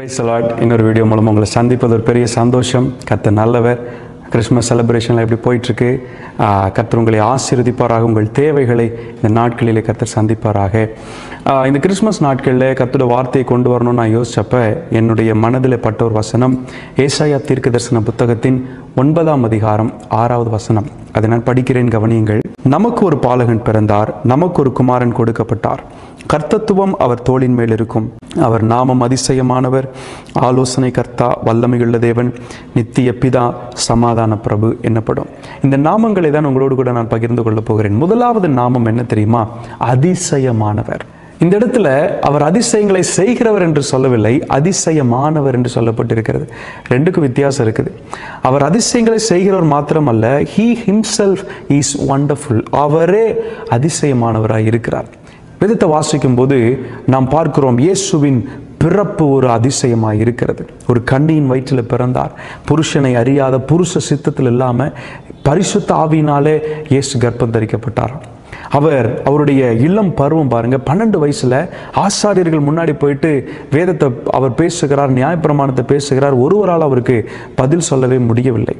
Price allot இன்னொரு video மூலம் உங்களை சந்திப்பது ஒரு பெரிய சந்தோஷம். கத்த நல்லவர். கிறிஸ்மஸ் செலிப்ரேஷனில் எப்படி போயிட்டுருக்கு? கர்த்தர் உங்களை ஆசீர்வதிப்பாராக உங்கள் தேவைகளை இந்த நாட்களிலே கர்த்தர் சந்திப்பாராக. இந்த கிறிஸ்மஸ் நாட்களில் கர்த்தோட வார்த்தையை கொண்டு வரணும்னு நான் யோசிச்சப்ப என்னுடைய மனதில் பட்ட ஒரு வசனம் ஏசாயா தீர்க்க தரிசன புத்தகத்தின் ஒன்பதாம் அதிகாரம் ஆறாவது வசனம். அதை நான் படிக்கிறேன் கவனியுங்கள். நமக்கு ஒரு பாலகன் பிறந்தார் நமக்கு ஒரு குமாரன் கொடுக்கப்பட்டார். கர்த்தத்துவம் அவர் தோளின் மேல் இருக்கும். அவர் நாமம் அதிசயமானவர். ஆலோசனை கர்த்தா வல்லமையுள்ள தேவன். நித்திய பிதா சமாதான சமாதான பிரபு என்னப்படும்? இந்த நாமங்களை தான் உங்களோடு கூட நான் பகிர்ந்து கொள்ளப் போகிறேன். முதலாவது நாமம் என்ன தெரியுமா? அதிசயமானவர். இந்த இடத்துல அவர் அதிசயங்களை செய்கிறவர் என்று சொல்லவில்லை அதிசயமானவர் என்று சொல்லப்பட்டிருக்கிறது. ரெண்டுக்கும் வித்தியாசம் இருக்குது. அவர் அதிசயங்களை செய்கிறவர் மாத்திரமல்ல ஹீ ஹிம்செல்ஃப் இஸ் ஒண்டர்ஃபுல் அவரே அதிசயமானவராக இருக்கிறார் விதத்தை வாசிக்கும் போது நாம் பார்க்கிறோம் இயேசுவின் பிறப்பு ஒரு அதிசயமாக இருக்கிறது. ஒரு கண்ணியின் வயிற்றில் பிறந்தார். புருஷனை அறியாத புருஷ சித்தத்தில் இல்லாமல் பரிசுத்த ஆவியினாலே இயேசு கர்ப்பம் தரிக்கப்பட்டார். அவர் அவருடைய இளம் பருவம் பாருங்க பன்னெண்டு வயசுல ஆசாரியர்கள் முன்னாடி போயிட்டு வேதத்தை அவர் பேசுகிறார் நியாயப்பிரமாணத்தை பேசுகிறார். ஒருவரால் அவருக்கு பதில் சொல்லவே முடியவில்லை.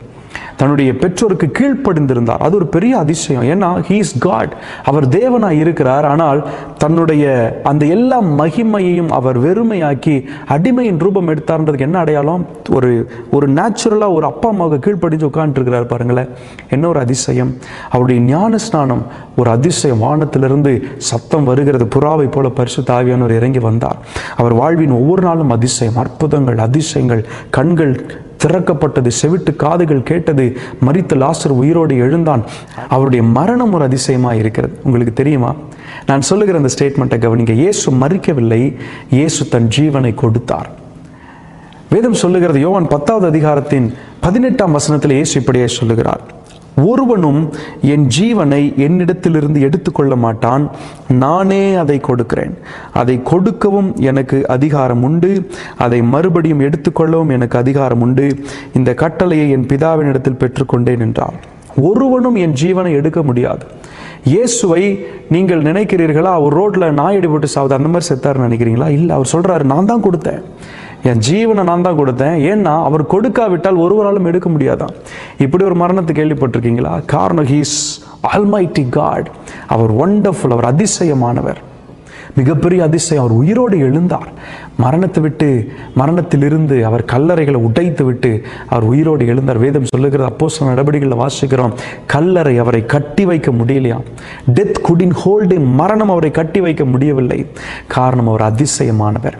தன்னுடைய பெற்றோருக்கு கீழ்ப்படிந்திருந்தார். அது ஒரு பெரிய அதிசயம். ஏன்னா ஹீ இஸ் காட் அவர் தேவனாய் இருக்கிறார். ஆனால் தன்னுடைய அந்த எல்லா மகிமையையும் அவர் வெறுமையாக்கி அடிமையின் ரூபம் எடுத்தார்ன்றதுக்கு என்ன அடையாளம்? ஒரு ஒரு நேச்சுரலாக ஒரு அப்பா அம்மாவுக்கு கீழ்ப்படிஞ்சு உட்காந்துருக்கிறார் பாருங்களேன். என்ன ஒரு அதிசயம்? அவருடைய ஞான ஸ்நானம் ஒரு அதிசயம் வானத்திலிருந்து சத்தம் வருகிறது. புறாவை போல பரிசு தாவியானவர் இறங்கி வந்தார். அவர் வாழ்வின் ஒவ்வொரு நாளும் அதிசயம் அற்புதங்கள் அதிசயங்கள் கண்கள் திறக்கப்பட்டது செவிட்டு காதுகள் கேட்டது மரித்த லாசர் உயிரோடு எழுந்தான். அவருடைய மரணம் ஒரு அதிசயமாக இருக்கிறது. உங்களுக்கு தெரியுமா? நான் சொல்லுகிற அந்த ஸ்டேட்மெண்ட்டை கவனிங்க. இயேசு மறிக்கவில்லை இயேசு தன் ஜீவனை கொடுத்தார். வேதம் சொல்லுகிறது யோவான் பத்தாவது அதிகாரத்தின் பதினெட்டாம் வசனத்தில் இயேசு இப்படியே சொல்லுகிறார். ஒருவனும் என் ஜீவனை என்னிடத்திலிருந்து எடுத்துக்கொள்ள மாட்டான். நானே அதை கொடுக்கிறேன். அதை கொடுக்கவும் எனக்கு அதிகாரம் உண்டு. அதை மறுபடியும் எடுத்துக்கொள்ளவும் எனக்கு அதிகாரம் உண்டு. இந்த கட்டளையை என் பிதாவினிடத்தில் பெற்றுக்கொண்டேன் என்றான் ஒருவனும் என் ஜீவனை எடுக்க முடியாது. இயேசுவை நீங்கள் நினைக்கிறீர்களா? அவர் ரோட்டில் நாய் அடிபட்டு சாவுது. அந்த மாதிரி செத்தாருன்னு நினைக்கிறீங்களா? இல்லை அவர் சொல்கிறாரு நான் தான் கொடுத்தேன். என் ஜீவனை நான் தான் கொடுத்தேன். ஏன்னா அவர் கொடுக்காவிட்டால் ஒருவராலும் எடுக்க முடியாதான். இப்படி ஒரு மரணத்தை கேள்விப்பட்டிருக்கீங்களா? காரணம் ஹீஸ் ஆல்மைட்டி காட் அவர் ஒண்டர்ஃபுல் அவர் அதிசயமானவர். மிகப்பெரிய அதிசயம் அவர் உயிரோடு எழுந்தார். மரணத்தை விட்டு மரணத்திலிருந்து அவர் கல்லறைகளை உடைத்து விட்டு அவர் உயிரோடு எழுந்தார். வேதம் சொல்லுகிறது அப்போ சில நடவடிக்கைகளில் வாசிக்கிறோம் கல்லறை அவரை கட்டி வைக்க முடியலையா? டெத் குடின் ஹோல்டு மரணம் அவரை கட்டி வைக்க முடியவில்லை. காரணம் அவர் அதிசயமானவர்.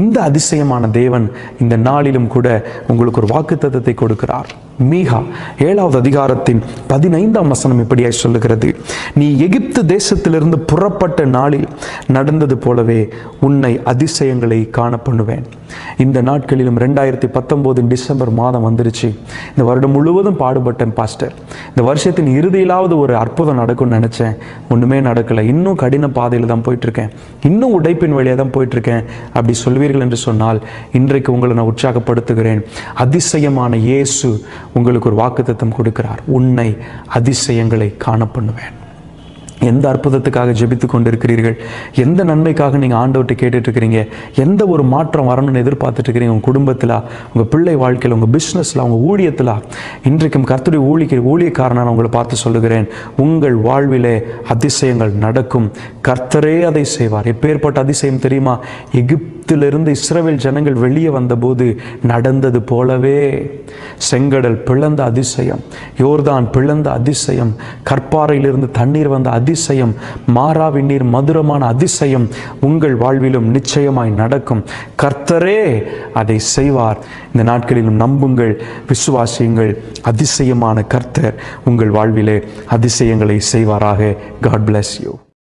இந்த அதிசயமான தேவன் இந்த நாளிலும் கூட உங்களுக்கு ஒரு வாக்குத்தத்தத்தை கொடுக்கிறார். மீகா ஏழாவது அதிகாரத்தின் பதினைந்தாம் வசனம் இப்படியாய் சொல்லுகிறது. நீ எகிப்து தேசத்திலிருந்து புறப்பட்ட நாளில் நடந்தது போலவே உன்னை அதிசயங்களை காண பண்ணுவேன் இந்த நாட்களிலும் ரெண்டாயிரத்தி பத்தொம்போது டிசம்பர் மாதம் வந்துருச்சு. இந்த வருடம் முழுவதும் பாடுபட்டேன் பாஸ்டர். இந்த வருஷத்தின் இறுதியிலாவது ஒரு அற்புதம் நடக்கும்னு நினச்சேன். ஒன்றுமே நடக்கலை. இன்னும் கடின பாதையில் தான் போயிட்டுருக்கேன் இன்னும் உடைப்பின் வழியாக தான் போயிட்டுருக்கேன் அப்படி சொல்வீர்கள் என்று சொன்னால் இன்றைக்கு உங்களை நான் உற்சாகப்படுத்துகிறேன். அதிசயமான இயேசு உங்களுக்கு ஒரு வாக்குத்தத்தம் கொடுக்கிறார். உன்னை அதிசயங்களை காண பண்ணுவேன் எந்த அற்புதத்துக்காக ஜெபித்து கொண்டிருக்கிறீர்கள்? எந்த நன்மைக்காக நீங்கள் ஆண்டவர்கிட்ட கேட்டுட்டு இருக்கிறீங்க எந்த ஒரு மாற்றம் வரணும்னு எதிர்பார்த்துட்டு இருக்கிறீங்க உங்கள் குடும்பத்தில் உங்கள் பிள்ளை வாழ்க்கையில் உங்கள் பிஸ்னஸில் உங்கள் ஊழியத்தில்? இன்றைக்கும் கர்த்துடைய ஊழிய ஊழியக்காரனான உங்களை பார்த்து சொல்லுகிறேன் உங்கள் வாழ்விலே அதிசயங்கள் நடக்கும். கர்த்தரே அதை செய்வார். எப்பேற்பட்ட அதிசயம் தெரியுமா? எகிப்திலிருந்து இஸ்ரவேல் ஜனங்கள் வெளியே வந்தபோது நடந்தது போலவே செங்கடல் பிளந்த அதிசயம் யோர்தான் பிளந்த அதிசயம் கற்பாறையிலிருந்து தண்ணீர் வந்த அதிசயம் மாறாவின் நீர் மதுரமான அதிசயம் உங்கள் வாழ்விலும் நிச்சயமாய் நடக்கும். கர்த்தரே அதை செய்வார். இந்த நாட்களிலும் நம்புங்கள் விசுவாசியுங்கள். அதிசயமான கர்த்தர் உங்கள் வாழ்விலே அதிசயங்களை செய்வாராக. God bless you